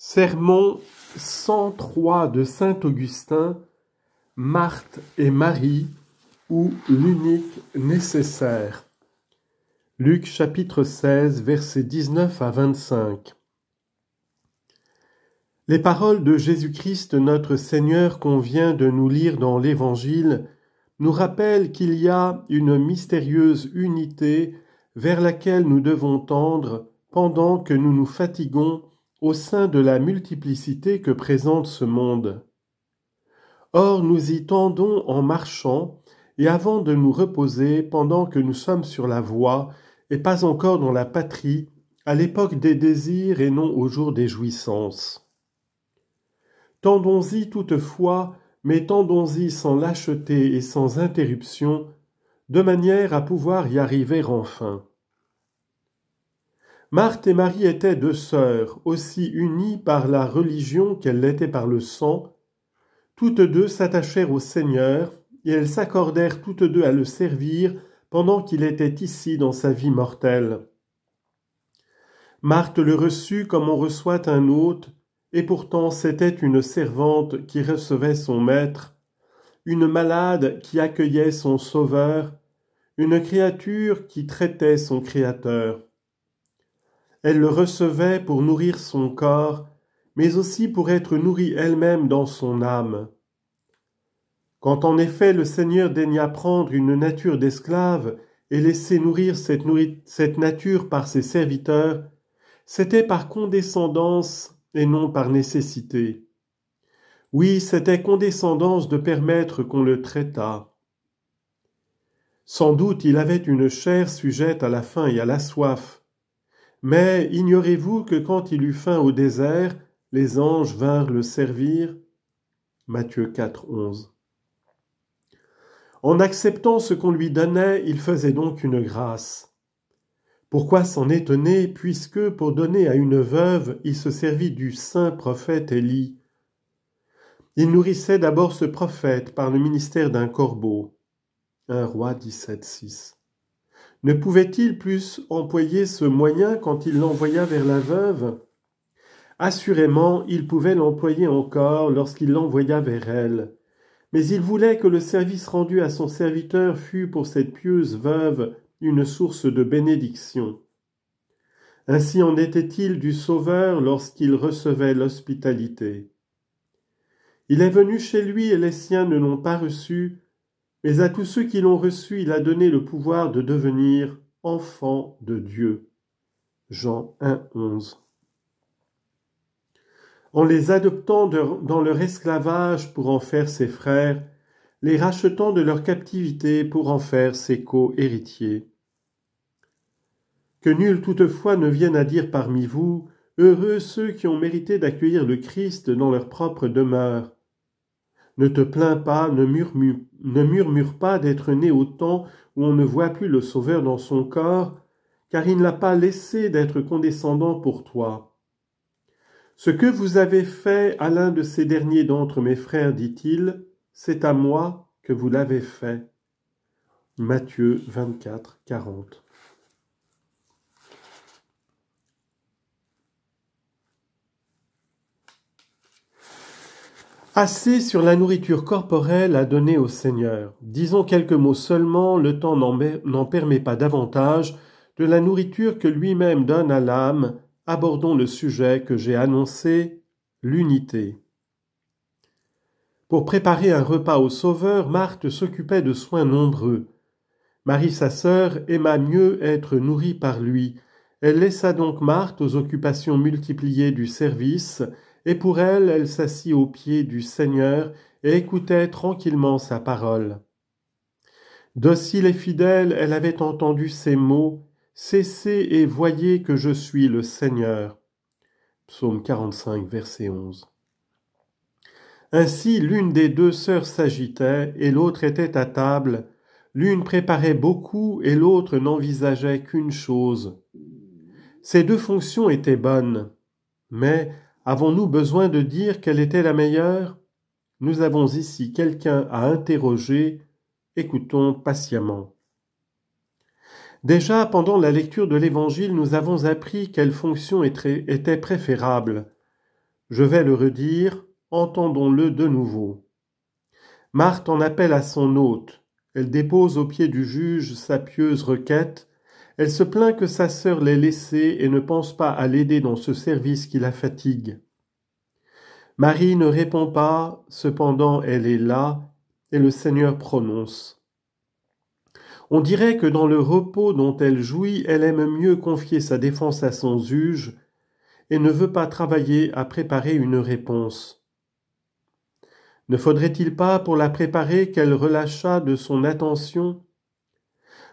Sermon 103 de saint Augustin, Marthe et Marie, ou l'unique nécessaire. Luc chapitre 16, versets 19 à 25. Les paroles de Jésus-Christ notre Seigneur qu'on vient de nous lire dans l'Évangile nous rappellent qu'il y a une mystérieuse unité vers laquelle nous devons tendre pendant que nous nous fatiguons au sein de la multiplicité que présente ce monde. Or nous y tendons en marchant, et avant de nous reposer pendant que nous sommes sur la voie, et pas encore dans la patrie, à l'époque des désirs et non au jour des jouissances. Tendons-y toutefois, mais tendons-y sans lâcheté et sans interruption, de manière à pouvoir y arriver enfin. Marthe et Marie étaient deux sœurs, aussi unies par la religion qu'elles l'étaient par le sang. Toutes deux s'attachèrent au Seigneur, et elles s'accordèrent toutes deux à le servir pendant qu'il était ici dans sa vie mortelle. Marthe le reçut comme on reçoit un hôte, et pourtant c'était une servante qui recevait son maître, une malade qui accueillait son sauveur, une créature qui traitait son Créateur. Elle le recevait pour nourrir son corps, mais aussi pour être nourrie elle-même dans son âme. Quand en effet le Seigneur daigna prendre une nature d'esclave et laisser nourrir cette, cette nature par ses serviteurs, c'était par condescendance et non par nécessité. Oui, c'était condescendance de permettre qu'on le traitât. Sans doute il avait une chair sujette à la faim et à la soif, mais ignorez-vous que quand il eut faim au désert, les anges vinrent le servir? Matthieu 4, 11. En acceptant ce qu'on lui donnait, il faisait donc une grâce. Pourquoi s'en étonner, puisque, pour donner à une veuve, il se servit du saint prophète Élie? Il nourrissait d'abord ce prophète par le ministère d'un corbeau. 1 roi 17, 6. Ne pouvait-il plus employer ce moyen quand il l'envoya vers la veuve? Assurément, il pouvait l'employer encore lorsqu'il l'envoya vers elle. Mais il voulait que le service rendu à son serviteur fût pour cette pieuse veuve une source de bénédiction. Ainsi en était-il du Sauveur lorsqu'il recevait l'hospitalité. Il est venu chez lui et les siens ne l'ont pas reçu, mais à tous ceux qui l'ont reçu, il a donné le pouvoir de devenir enfants de Dieu. Jean 1, 11. En les adoptant dans leur esclavage pour en faire ses frères, les rachetant de leur captivité pour en faire ses co-héritiers. Que nul toutefois ne vienne à dire parmi vous, Heureux ceux qui ont mérité d'accueillir le Christ dans leur propre demeure. Ne te plains pas, ne murmure, pas d'être né au temps où on ne voit plus le Sauveur dans son corps, car il ne l'a pas laissé d'être condescendant pour toi. Ce que vous avez fait à l'un de ces derniers d'entre mes frères, dit-il, c'est à moi que vous l'avez fait. Matthieu 24, 40. Assez sur la nourriture corporelle à donner au Seigneur. Disons quelques mots seulement, le temps n'en permet pas davantage, de la nourriture que lui-même donne à l'âme. Abordons le sujet que j'ai annoncé, l'unité. Pour préparer un repas au Sauveur, Marthe s'occupait de soins nombreux. Marie, sa sœur, aima mieux être nourrie par lui. Elle laissa donc Marthe aux occupations multipliées du service, et pour elle, elle s'assit aux pieds du Seigneur et écoutait tranquillement sa parole. Docile et fidèle, elle avait entendu ces mots Cessez et voyez que je suis le Seigneur. Psaume 45, verset 11. Ainsi, l'une des deux sœurs s'agitait et l'autre était à table. L'une préparait beaucoup et l'autre n'envisageait qu'une chose. Ces deux fonctions étaient bonnes, mais Avons-nous besoin de dire quelle était la meilleure? Nous avons ici quelqu'un à interroger. Écoutons patiemment. Déjà, pendant la lecture de l'Évangile, nous avons appris quelle fonction était préférable. Je vais le redire, entendons-le de nouveau. Marthe en appelle à son hôte. Elle dépose au pied du juge sa pieuse requête. Elle se plaint que sa sœur l'ait laissée et ne pense pas à l'aider dans ce service qui la fatigue. Marie ne répond pas, cependant elle est là, et le Seigneur prononce. On dirait que dans le repos dont elle jouit, elle aime mieux confier sa défense à son juge et ne veut pas travailler à préparer une réponse. Ne faudrait-il pas, pour la préparer, qu'elle relâchât de son attention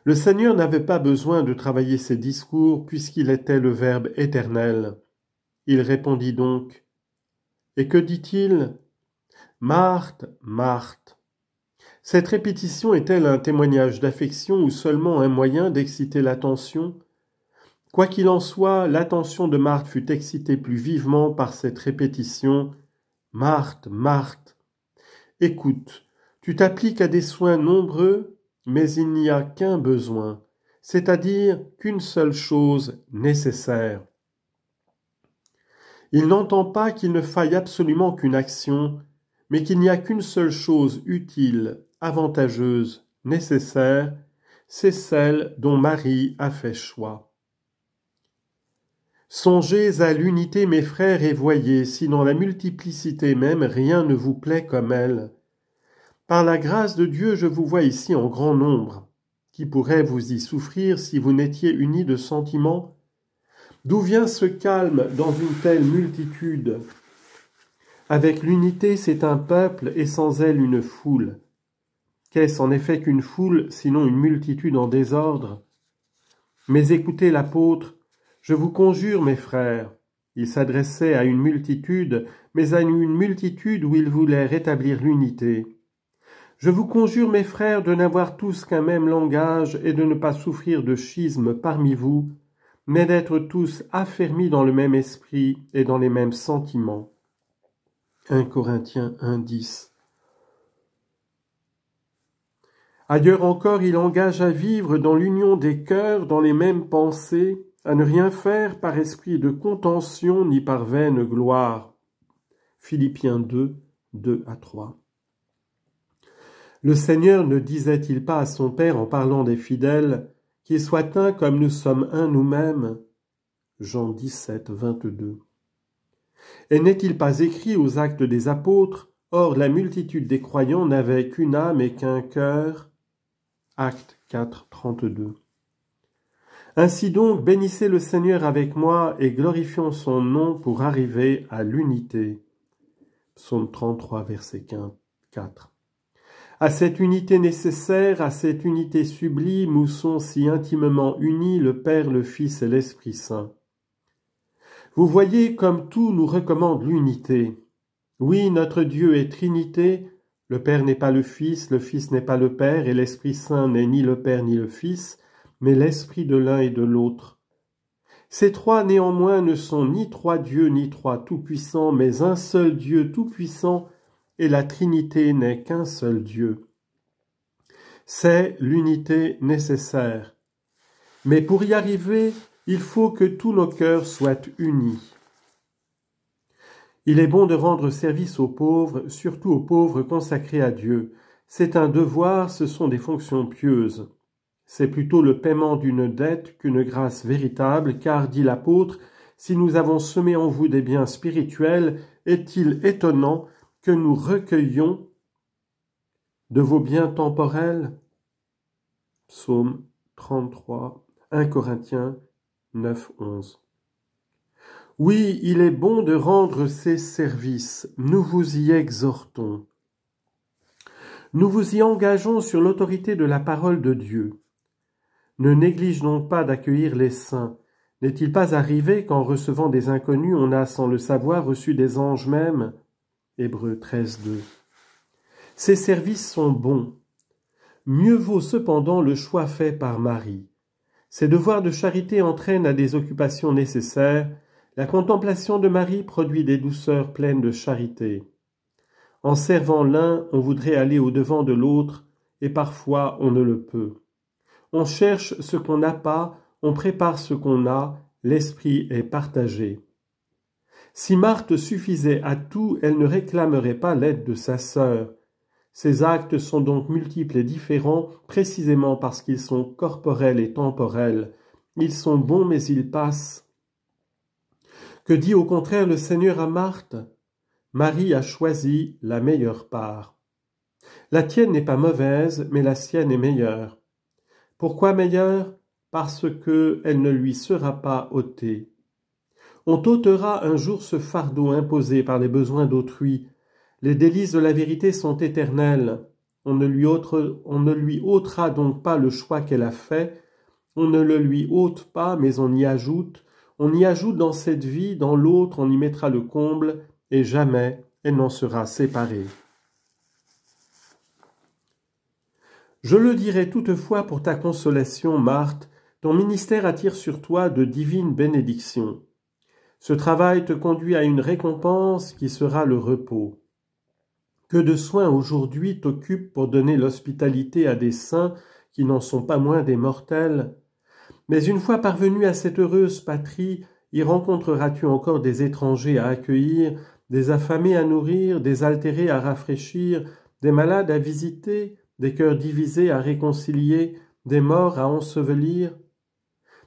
Le Seigneur n'avait pas besoin de travailler ses discours puisqu'il était le Verbe éternel. Il répondit donc. Et que dit-il? Marthe, Marthe. Cette répétition est-elle un témoignage d'affection ou seulement un moyen d'exciter l'attention? Quoi qu'il en soit, l'attention de Marthe fut excitée plus vivement par cette répétition. Marthe, Marthe. Écoute, tu t'appliques à des soins nombreux, mais il n'y a qu'un besoin, c'est-à-dire qu'une seule chose nécessaire. Il n'entend pas qu'il ne faille absolument qu'une action, mais qu'il n'y a qu'une seule chose utile, avantageuse, nécessaire, c'est celle dont Marie a fait choix. Songez à l'unité, mes frères, et voyez si dans la multiplicité même rien ne vous plaît comme elle. Par la grâce de Dieu, je vous vois ici en grand nombre. Qui pourrait vous y souffrir si vous n'étiez unis de sentiments? D'où vient ce calme dans une telle multitude? Avec l'unité, c'est un peuple et sans elle une foule. Qu'est-ce en effet qu'une foule, sinon une multitude en désordre? Mais écoutez l'apôtre, je vous conjure, mes frères, il s'adressait à une multitude, mais à une multitude où il voulait rétablir l'unité. Je vous conjure, mes frères, de n'avoir tous qu'un même langage et de ne pas souffrir de schisme parmi vous, mais d'être tous affermis dans le même esprit et dans les mêmes sentiments. 1 Corinthiens 1.10 Ailleurs encore, il engage à vivre dans l'union des cœurs, dans les mêmes pensées, à ne rien faire par esprit de contention ni par vaine gloire. Philippiens 2, 2 à 3. Le Seigneur ne disait-il pas à son Père en parlant des fidèles qu'ils soient un comme nous sommes un nous-mêmes? Jean 17, 22. Et n'est-il pas écrit aux actes des apôtres Or la multitude des croyants n'avait qu'une âme et qu'un cœur Acte 4, 32. Ainsi donc, bénissez le Seigneur avec moi et glorifions son nom pour arriver à l'unité. Psaume 33, verset 4. À cette unité nécessaire, à cette unité sublime où sont si intimement unis le Père, le Fils et l'Esprit Saint. Vous voyez comme tout nous recommande l'unité. Oui, notre Dieu est Trinité, le Père n'est pas le Fils, le Fils n'est pas le Père, et l'Esprit Saint n'est ni le Père ni le Fils, mais l'esprit de l'un et de l'autre. Ces trois néanmoins ne sont ni trois dieux ni trois tout-puissants, mais un seul Dieu tout-puissant, et la Trinité n'est qu'un seul Dieu. C'est l'unité nécessaire. Mais pour y arriver, il faut que tous nos cœurs soient unis. Il est bon de rendre service aux pauvres, surtout aux pauvres consacrés à Dieu. C'est un devoir, ce sont des fonctions pieuses. C'est plutôt le paiement d'une dette qu'une grâce véritable, car, dit l'apôtre, si nous avons semé en vous des biens spirituels, est-il étonnant que nous recueillions de vos biens temporels Psaume 33, 1 Corinthiens 9, 11. Oui, il est bon de rendre ces services, nous vous y exhortons. Nous vous y engageons sur l'autorité de la parole de Dieu. Ne néglige donc pas d'accueillir les saints. N'est-il pas arrivé qu'en recevant des inconnus, on a, sans le savoir, reçu des anges mêmes? Hébreux 13, 2. Ces services sont bons. Mieux vaut cependant le choix fait par Marie. Ses devoirs de charité entraînent à des occupations nécessaires. La contemplation de Marie produit des douceurs pleines de charité. En servant l'un, on voudrait aller au-devant de l'autre, et parfois on ne le peut. On cherche ce qu'on n'a pas, on prépare ce qu'on a, l'esprit est partagé. Si Marthe suffisait à tout, elle ne réclamerait pas l'aide de sa sœur. Ses actes sont donc multiples et différents, précisément parce qu'ils sont corporels et temporels. Ils sont bons, mais ils passent. Que dit au contraire le Seigneur à Marthe? Marie a choisi la meilleure part. La tienne n'est pas mauvaise, mais la sienne est meilleure. Pourquoi meilleure? Parce que elle ne lui sera pas ôtée. On t'ôtera un jour ce fardeau imposé par les besoins d'autrui. Les délices de la vérité sont éternels. On ne lui, on ne lui ôtera donc pas le choix qu'elle a fait, on ne le lui ôte pas, mais on y ajoute, on y ajoute dans cette vie, dans l'autre, on y mettra le comble, et jamais elle n'en sera séparée. Je le dirai toutefois pour ta consolation, Marthe, ton ministère attire sur toi de divines bénédictions. Ce travail te conduit à une récompense qui sera le repos. Que de soins aujourd'hui t'occupent pour donner l'hospitalité à des saints qui n'en sont pas moins des mortels. Mais une fois parvenu à cette heureuse patrie, y rencontreras-tu encore des étrangers à accueillir, des affamés à nourrir, des altérés à rafraîchir, des malades à visiter, des cœurs divisés à réconcilier, des morts à ensevelir?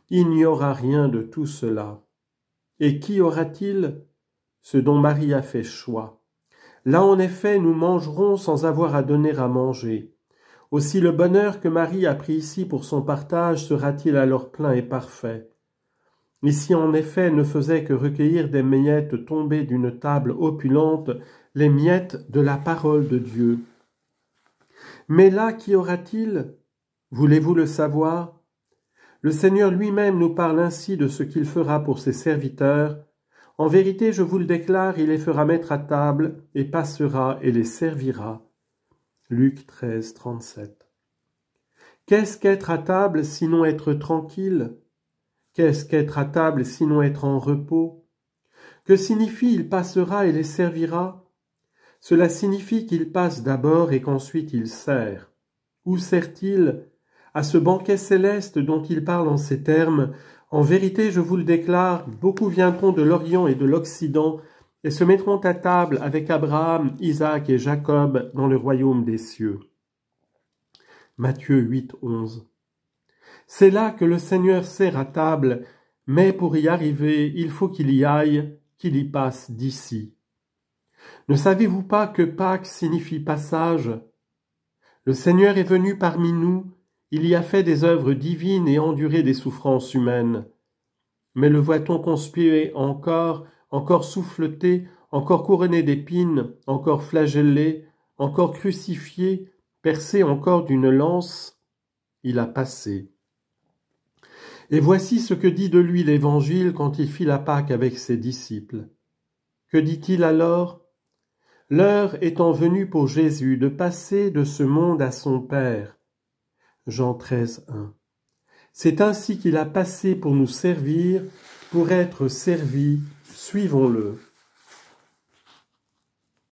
Il n'y aura rien de tout cela. Et qui aura-t-il Ce dont Marie a fait choix? Là en effet nous mangerons sans avoir à donner à manger. Aussi le bonheur que Marie a pris ici pour son partage sera-t-il alors plein et parfait? Ici en effet ne faisait que recueillir des miettes tombées d'une table opulente, les miettes de la parole de Dieu. Mais là qui aura-t-il? Voulez-vous le savoir? Le Seigneur lui-même nous parle ainsi de ce qu'il fera pour ses serviteurs. En vérité, je vous le déclare, il les fera mettre à table, et passera et les servira. Luc 13, 37. Qu'est-ce qu'être à table sinon être tranquille? Qu'est-ce qu'être à table sinon être en repos? Que signifie il passera et les servira Cela signifie qu'il passe d'abord et qu'ensuite il sert. Où sert-il? À ce banquet céleste dont il parle en ces termes, en vérité, je vous le déclare, beaucoup viendront de l'Orient et de l'Occident et se mettront à table avec Abraham, Isaac et Jacob dans le royaume des cieux. Matthieu 8, 11. C'est là que le Seigneur sert à table, mais pour y arriver, il faut qu'il y aille, qu'il y passe d'ici. Ne savez-vous pas que Pâques signifie passage? Le Seigneur est venu parmi nous il y a fait des œuvres divines et enduré des souffrances humaines. Mais le voit-on conspirer encore, encore souffleté, encore couronné d'épines, encore flagellé, encore crucifié, percé encore d'une lance? Il a passé. Et voici ce que dit de lui l'Évangile quand il fit la Pâque avec ses disciples. Que dit-il alors? L'heure étant venue pour Jésus de passer de ce monde à son Père, Jean 13, 1. C'est ainsi qu'il a passé pour nous servir, pour être servi, suivons-le.